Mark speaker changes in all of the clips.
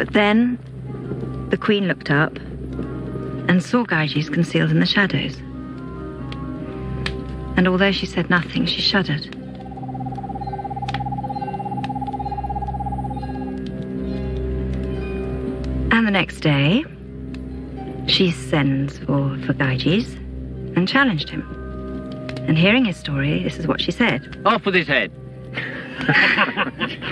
Speaker 1: But then the queen looked up and saw Gyges concealed in the shadows. And although she said nothing, she shuddered. And the next day, she sends for, for Gyges and challenged him. And hearing his story, this is what she said.
Speaker 2: Off with his head.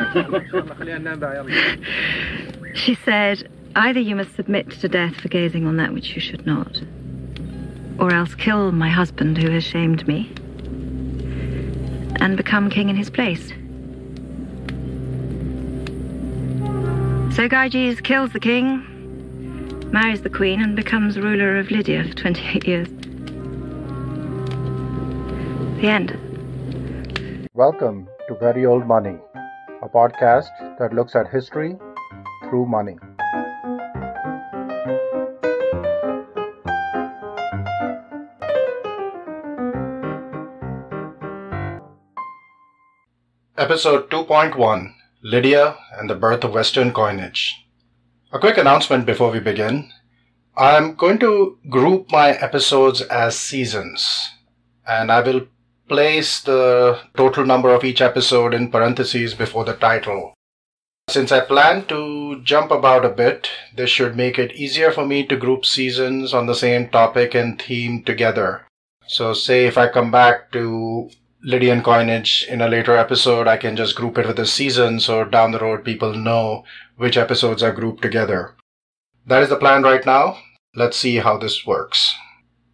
Speaker 1: She said, Either you must submit to death for gazing on that which you should not, or else kill my husband who has shamed me, and become king in his place. So Gyges kills the king, marries the queen, and becomes ruler of Lydia for 28 years. The end.
Speaker 3: Welcome to Very Old Money, a podcast that looks at history through money. Episode 2.1 Lydia and the Birth of Western Coinage. A quick announcement before we begin. I'm going to group my episodes as seasons, and I will place the total number of each episode in parentheses before the title. Since I plan to jump about a bit, this should make it easier for me to group seasons on the same topic and theme together. So, say if I come back to Lydian coinage in a later episode, I can just group it with the season so down the road people know which episodes are grouped together. That is the plan right now. Let's see how this works.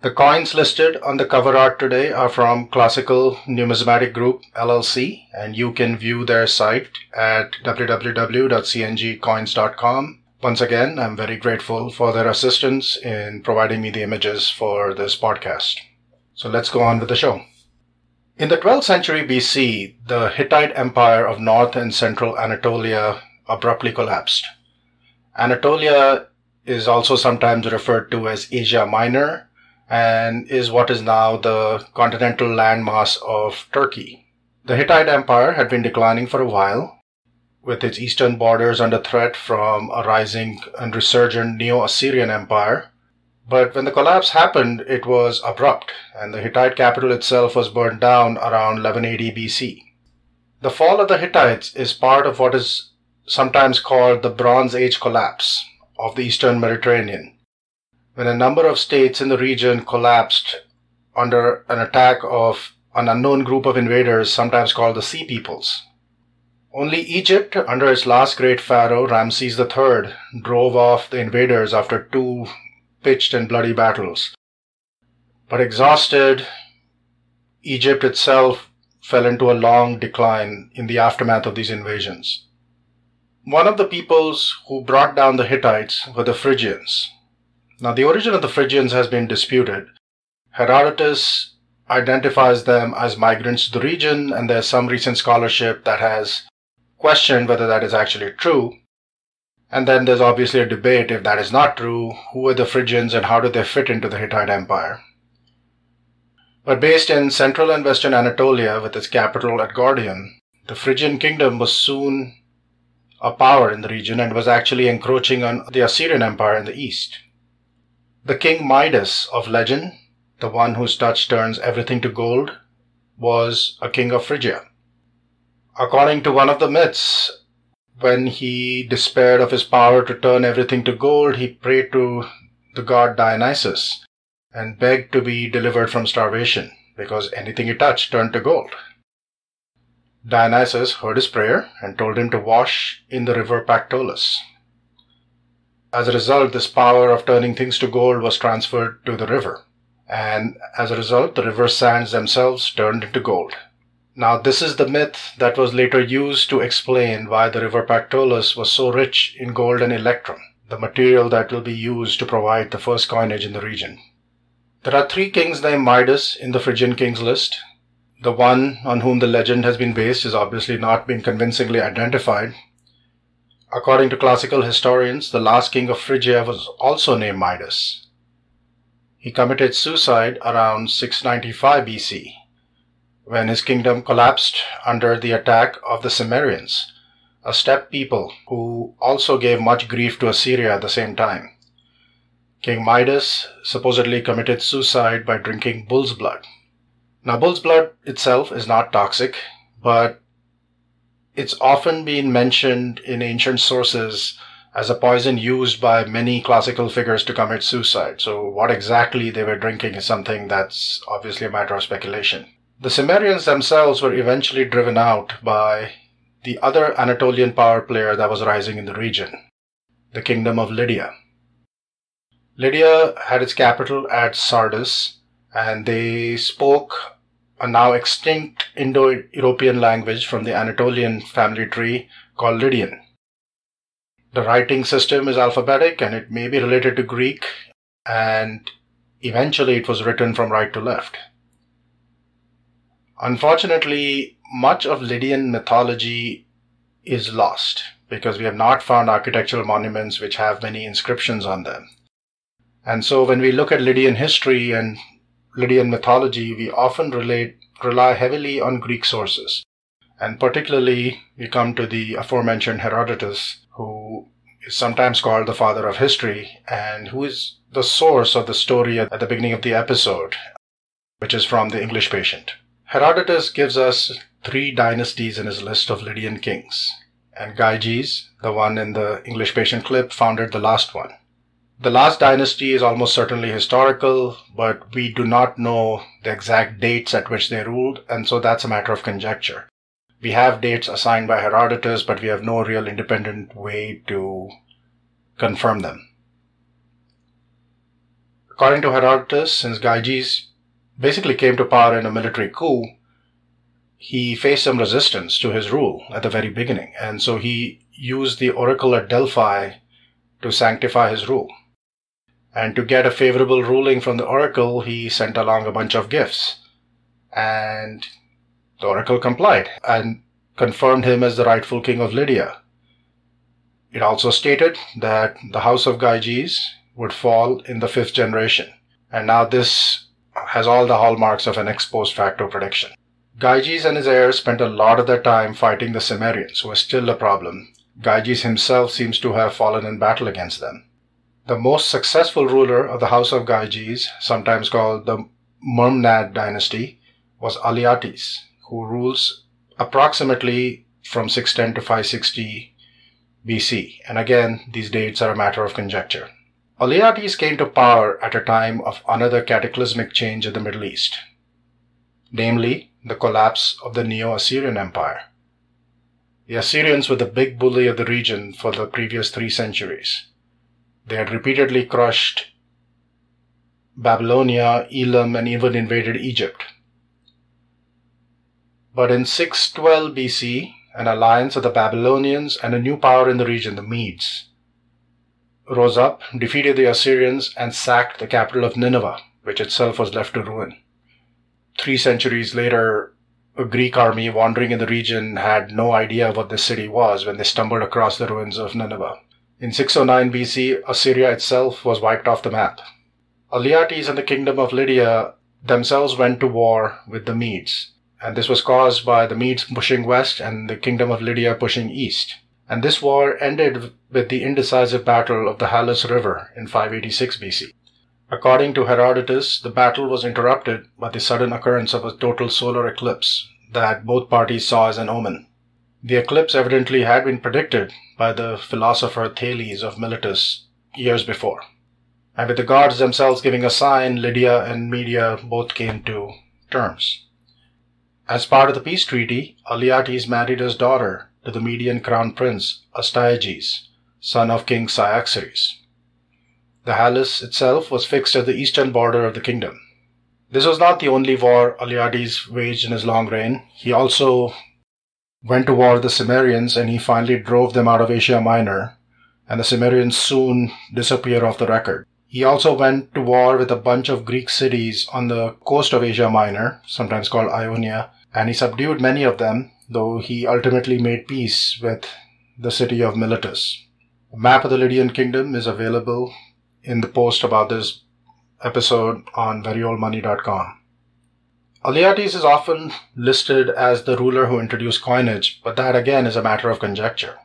Speaker 3: The coins listed on the cover art today are from Classical Numismatic Group LLC, and you can view their site at www.cngcoins.com. Once again, I'm very grateful for their assistance in providing me the images for this podcast. So let's go on with the show. In the 12th century BC, the Hittite Empire of North and Central Anatolia abruptly collapsed. Anatolia is also sometimes referred to as Asia Minor and is what is now the continental landmass of Turkey. The Hittite Empire had been declining for a while, with its eastern borders under threat from a rising and resurgent Neo Assyrian Empire but when the collapse happened, it was abrupt, and the Hittite capital itself was burned down around 1180 BC. The fall of the Hittites is part of what is sometimes called the Bronze Age collapse of the Eastern Mediterranean, when a number of states in the region collapsed under an attack of an unknown group of invaders, sometimes called the Sea Peoples. Only Egypt, under its last great pharaoh, Ramses III, drove off the invaders after two pitched and bloody battles. But exhausted, Egypt itself fell into a long decline in the aftermath of these invasions. One of the peoples who brought down the Hittites were the Phrygians. Now, the origin of the Phrygians has been disputed. Herodotus identifies them as migrants to the region, and there's some recent scholarship that has questioned whether that is actually true. And then there's obviously a debate if that is not true, who were the Phrygians and how did they fit into the Hittite Empire? But based in central and western Anatolia with its capital at Gordium, the Phrygian kingdom was soon a power in the region and was actually encroaching on the Assyrian Empire in the east. The king Midas of legend, the one whose touch turns everything to gold, was a king of Phrygia. According to one of the myths, when he despaired of his power to turn everything to gold, he prayed to the god Dionysus and begged to be delivered from starvation because anything he touched turned to gold. Dionysus heard his prayer and told him to wash in the river Pactolus. As a result, this power of turning things to gold was transferred to the river, and as a result, the river sands themselves turned into gold. Now, this is the myth that was later used to explain why the river Pactolus was so rich in gold and electrum, the material that will be used to provide the first coinage in the region. There are three kings named Midas in the Phrygian kings list. The one on whom the legend has been based has obviously not been convincingly identified. According to classical historians, the last king of Phrygia was also named Midas. He committed suicide around 695 BC when his kingdom collapsed under the attack of the Cimmerians, a steppe people who also gave much grief to Assyria at the same time. King Midas supposedly committed suicide by drinking bull's blood. Now, bull's blood itself is not toxic, but it's often been mentioned in ancient sources as a poison used by many classical figures to commit suicide. So, what exactly they were drinking is something that's obviously a matter of speculation. The Cimmerians themselves were eventually driven out by the other Anatolian power player that was rising in the region, the Kingdom of Lydia. Lydia had its capital at Sardis, and they spoke a now extinct Indo European language from the Anatolian family tree called Lydian. The writing system is alphabetic and it may be related to Greek, and eventually it was written from right to left. Unfortunately, much of Lydian mythology is lost because we have not found architectural monuments which have many inscriptions on them. And so when we look at Lydian history and Lydian mythology, we often relate, rely heavily on Greek sources. And particularly, we come to the aforementioned Herodotus, who is sometimes called the father of history, and who is the source of the story at the beginning of the episode, which is from the English patient. Herodotus gives us three dynasties in his list of Lydian kings, and Gyges, the one in the English patient clip, founded the last one. The last dynasty is almost certainly historical, but we do not know the exact dates at which they ruled, and so that's a matter of conjecture. We have dates assigned by Herodotus, but we have no real independent way to confirm them. According to Herodotus, since Gyges basically came to power in a military coup, he faced some resistance to his rule at the very beginning, and so he used the oracle at Delphi to sanctify his rule. And to get a favorable ruling from the oracle, he sent along a bunch of gifts. And the oracle complied and confirmed him as the rightful king of Lydia. It also stated that the house of Gyges would fall in the fifth generation. And now this has all the hallmarks of an ex post facto prediction. Gyges and his heirs spent a lot of their time fighting the Cimmerians, who were still a problem. Gyges himself seems to have fallen in battle against them. The most successful ruler of the House of Gyges, sometimes called the Mermnad dynasty, was Alyattes, who rules approximately from 610 to 560 BC. And again, these dates are a matter of conjecture. Alyattes came to power at a time of another cataclysmic change in the Middle East, namely the collapse of the Neo-Assyrian Empire. The Assyrians were the big bully of the region for the previous three centuries. They had repeatedly crushed Babylonia, Elam, and even invaded Egypt. But in 612 BC, an alliance of the Babylonians and a new power in the region, the Medes, rose up, defeated the Assyrians, and sacked the capital of Nineveh, which itself was left to ruin three centuries later, a Greek army wandering in the region had no idea what the city was when they stumbled across the ruins of Nineveh. In 609 BC, Assyria itself was wiped off the map. Alyattes and the kingdom of Lydia themselves went to war with the Medes, and this was caused by the Medes pushing west and the kingdom of Lydia pushing east. And this war ended with the indecisive battle of the Halys River in 586 BC. According to Herodotus, the battle was interrupted by the sudden occurrence of a total solar eclipse that both parties saw as an omen. The eclipse evidently had been predicted by the philosopher Thales of Miletus years before. And with the gods themselves giving a sign, Lydia and Media both came to terms. As part of the peace treaty, Alyattes married his daughter to the Median crown prince Astyages, son of King Cyaxares. The Halys itself was fixed at the eastern border of the kingdom. This was not the only war Alyattes waged in his long reign. He also went to war with the Cimmerians and he finally drove them out of Asia Minor, and the Cimmerians soon disappear off the record. He also went to war with a bunch of Greek cities on the coast of Asia Minor, sometimes called Ionia, and he subdued many of them, though he ultimately made peace with the city of Miletus. A map of the Lydian kingdom is available in the post about this episode on veryoldmoney.com. Alyattes is often listed as the ruler who introduced coinage, but that again is a matter of conjecture.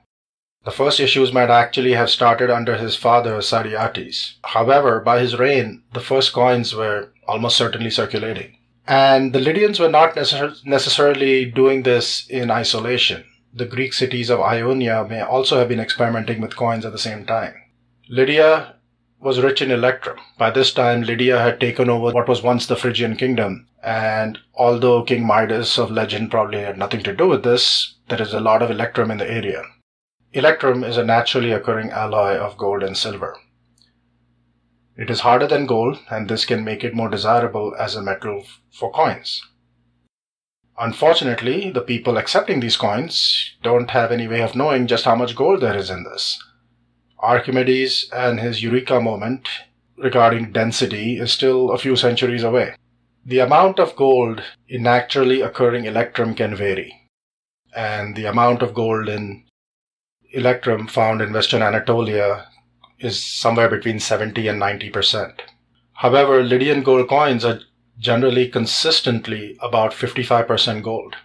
Speaker 3: The first issues might actually have started under his father Sadyattes. However, by his reign, the first coins were almost certainly circulating. And the Lydians were not necessar- necessarily doing this in isolation. The Greek cities of Ionia may also have been experimenting with coins at the same time. Lydia was rich in electrum. By this time, Lydia had taken over what was once the Phrygian kingdom, and although King Midas of legend probably had nothing to do with this, there is a lot of electrum in the area. Electrum is a naturally occurring alloy of gold and silver. It is harder than gold, and this can make it more desirable as a metal for coins. Unfortunately, the people accepting these coins don't have any way of knowing just how much gold there is in this. Archimedes and his Eureka moment regarding density is still a few centuries away. The amount of gold in naturally occurring electrum can vary, and the amount of gold in electrum found in Western Anatolia is somewhere between 70 and 90 percent. However, Lydian gold coins are generally consistently about 55% gold.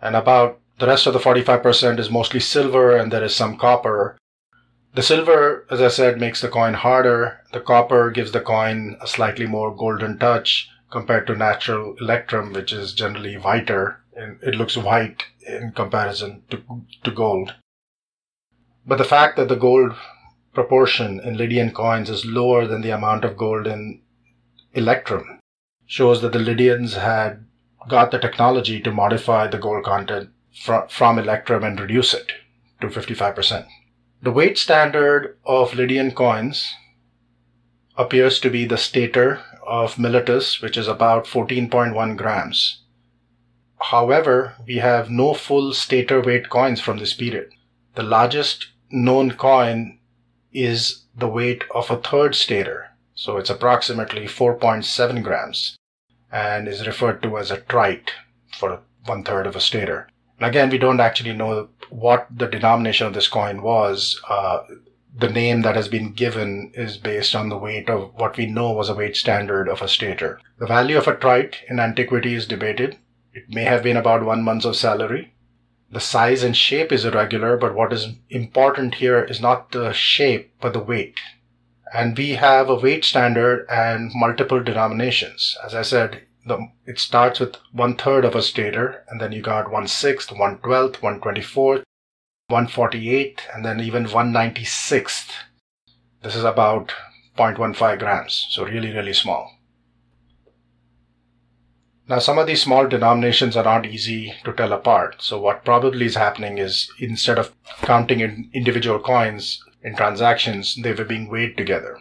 Speaker 3: And about the rest of the 45% is mostly silver and there is some copper. The silver, as I said, makes the coin harder. The copper gives the coin a slightly more golden touch compared to natural electrum, which is generally whiter. And it looks white in comparison to, to gold. But the fact that the gold proportion in Lydian coins is lower than the amount of gold in electrum shows that the Lydians had got the technology to modify the gold content fr- from electrum and reduce it to 55%. The weight standard of Lydian coins appears to be the stater of Miletus, which is about 14.1 grams. However, we have no full stater weight coins from this period. The largest known coin is the weight of a third stater, so it's approximately 4.7 grams, and is referred to as a trite for one third of a stater. And again, we don't actually know what the denomination of this coin was. Uh, the name that has been given is based on the weight of what we know was a weight standard of a stater. The value of a trite in antiquity is debated. It may have been about one month of salary. The size and shape is irregular, but what is important here is not the shape, but the weight. And we have a weight standard and multiple denominations. As I said, the, it starts with one third of a stater, and then you got one sixth, one twelfth, one twenty fourth, one forty eighth, and then even one ninety sixth. This is about 0.15 grams, so really, really small. Now, some of these small denominations are not easy to tell apart. So, what probably is happening is instead of counting in individual coins in transactions, they were being weighed together.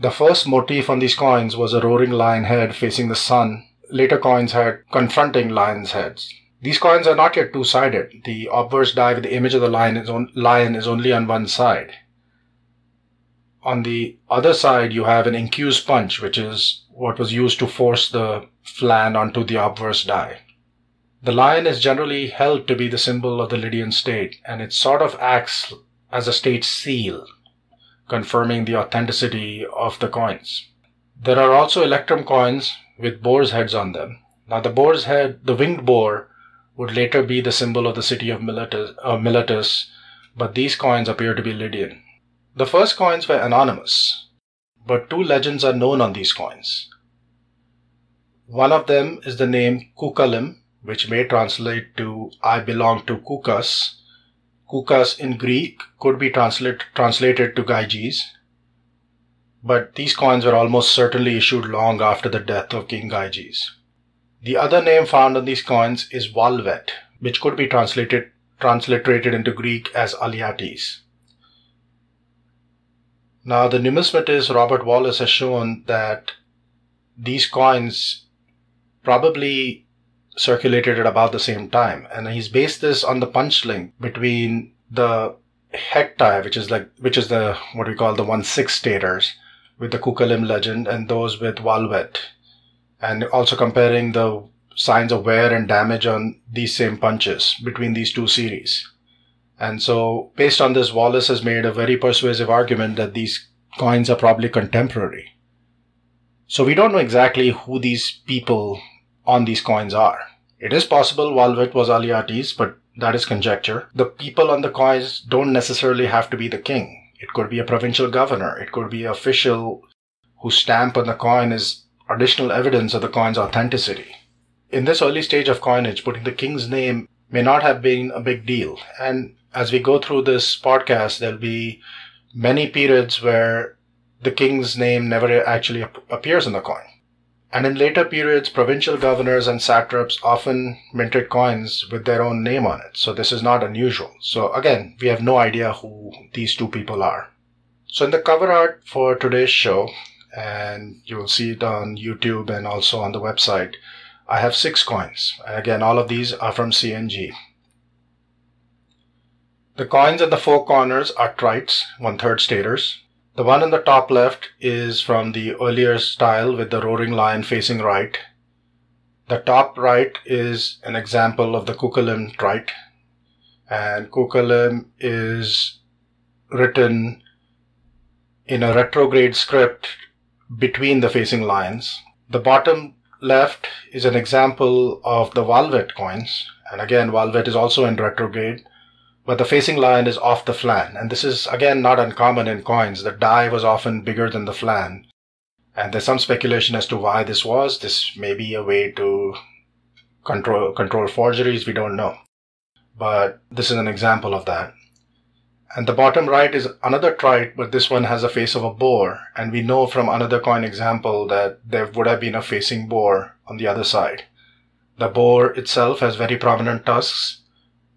Speaker 3: The first motif on these coins was a roaring lion head facing the sun. Later coins had confronting lions' heads. These coins are not yet two sided. The obverse die with the image of the lion is, on, lion is only on one side. On the other side, you have an incuse punch, which is what was used to force the flan onto the obverse die. The lion is generally held to be the symbol of the Lydian state, and it sort of acts as a state seal, confirming the authenticity of the coins. There are also electrum coins with boar's heads on them. Now, the boar's head, the winged boar, would later be the symbol of the city of Miletus, uh, Miletus but these coins appear to be Lydian. The first coins were anonymous, but two legends are known on these coins. One of them is the name Koukalim, which may translate to I belong to Koukas. Koukas in Greek could be translate, translated to Gyges, but these coins were almost certainly issued long after the death of King Gyges. The other name found on these coins is Valvet, which could be translated transliterated into Greek as Alyattes. Now, the numismatist Robert Wallace has shown that these coins probably circulated at about the same time, and he's based this on the punch link between the hecti, which is like which is the what we call the one six staters with the Koukalim legend, and those with Valvet, and also comparing the signs of wear and damage on these same punches between these two series. And so, based on this, Wallace has made a very persuasive argument that these coins are probably contemporary. So, we don't know exactly who these people on these coins are. It is possible Valvet was Alyattes, but that is conjecture. The people on the coins don't necessarily have to be the king. It could be a provincial governor. It could be an official whose stamp on the coin is additional evidence of the coin's authenticity. In this early stage of coinage, putting the king's name may not have been a big deal. And as we go through this podcast, there'll be many periods where the king's name never actually appears in the coin. And in later periods, provincial governors and satraps often minted coins with their own name on it. So this is not unusual. So again, we have no idea who these two people are. So in the cover art for today's show, and you'll see it on YouTube and also on the website, I have six coins. And again, all of these are from CNG. The coins at the four corners are trites, one third staters. The one in the top left is from the earlier style with the roaring lion facing right. The top right is an example of the Koukalim trite. And Koukalim is written in a retrograde script between the facing lines. The bottom left is an example of the Valvet coins. And again, Valvet is also in retrograde but the facing line is off the flan. And this is again not uncommon in coins. The die was often bigger than the flan. And there's some speculation as to why this was. This may be a way to control control forgeries, we don't know. But this is an example of that. And the bottom right is another trite, but this one has a face of a boar. And we know from another coin example that there would have been a facing boar on the other side. The boar itself has very prominent tusks,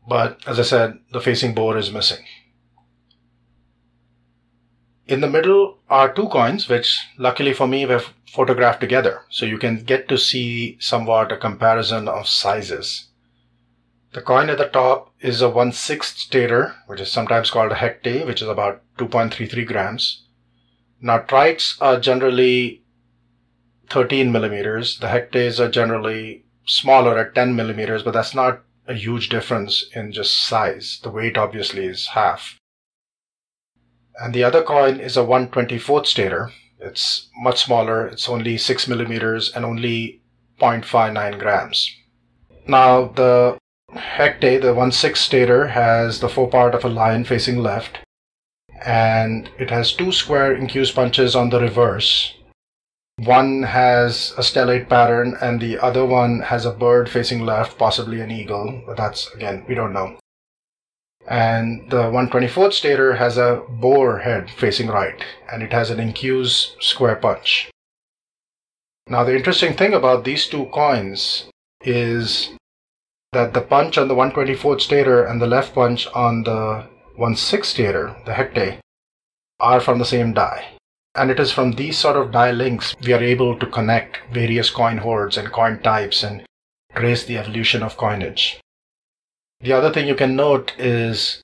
Speaker 3: but as I said, the facing board is missing. In the middle are two coins, which luckily for me were photographed together. So you can get to see somewhat a comparison of sizes. The coin at the top is a 1 6th stater, which is sometimes called a hecte, which is about 2.33 grams. Now trites are generally 13 millimeters. The hectes are generally smaller at 10 millimeters, but that's not a huge difference in just size. The weight obviously is half. And the other coin is a 124th stater. It's much smaller. It's only 6 millimeters and only 0.59 grams. Now, the Hecte, the 1 6 stater, has the forepart of a lion facing left, and it has two square incused punches on the reverse, one has a stellate pattern and the other one has a bird facing left, possibly an eagle, but that's again, we don't know. And the 124th stater has a boar head facing right, and it has an incuse square punch. Now, the interesting thing about these two coins is that the punch on the 124th stater and the left punch on the 1/6 stater, the hecte, are from the same die. And it is from these sort of die links we are able to connect various coin hoards and coin types and trace the evolution of coinage. The other thing you can note is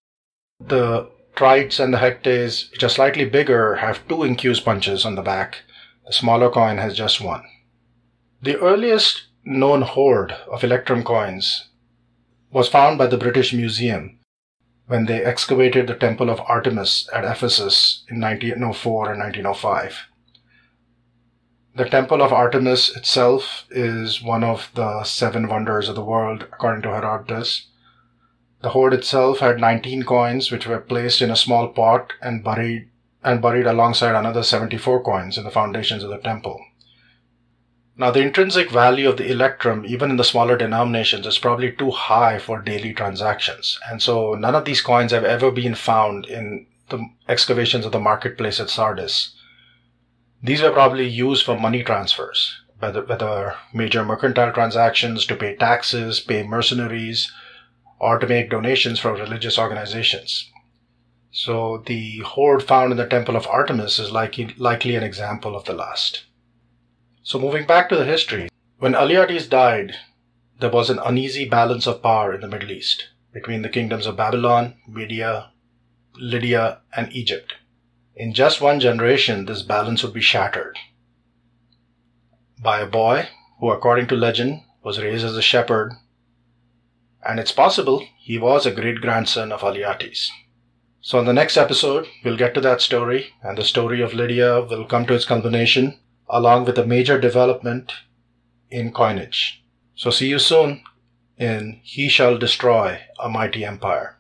Speaker 3: the trites and the hectes, which are slightly bigger, have two incuse punches on the back. The smaller coin has just one. The earliest known hoard of electrum coins was found by the British Museum when they excavated the temple of Artemis at Ephesus in 1904 and 1905. The temple of Artemis itself is one of the seven wonders of the world, according to Herodotus. The hoard itself had 19 coins which were placed in a small pot and buried and buried alongside another 74 coins in the foundations of the temple. Now, the intrinsic value of the electrum, even in the smaller denominations, is probably too high for daily transactions. And so none of these coins have ever been found in the excavations of the marketplace at Sardis. These were probably used for money transfers, whether, whether major mercantile transactions to pay taxes, pay mercenaries, or to make donations for religious organizations. So the hoard found in the temple of Artemis is likely, likely an example of the last. So moving back to the history, when Alyattes died, there was an uneasy balance of power in the Middle East between the kingdoms of Babylon, Media, Lydia, and Egypt. In just one generation, this balance would be shattered by a boy who, according to legend, was raised as a shepherd, and it's possible he was a great grandson of Alyattes. So, in the next episode, we'll get to that story, and the story of Lydia will come to its culmination along with a major development in coinage. So see you soon in He Shall Destroy a Mighty Empire.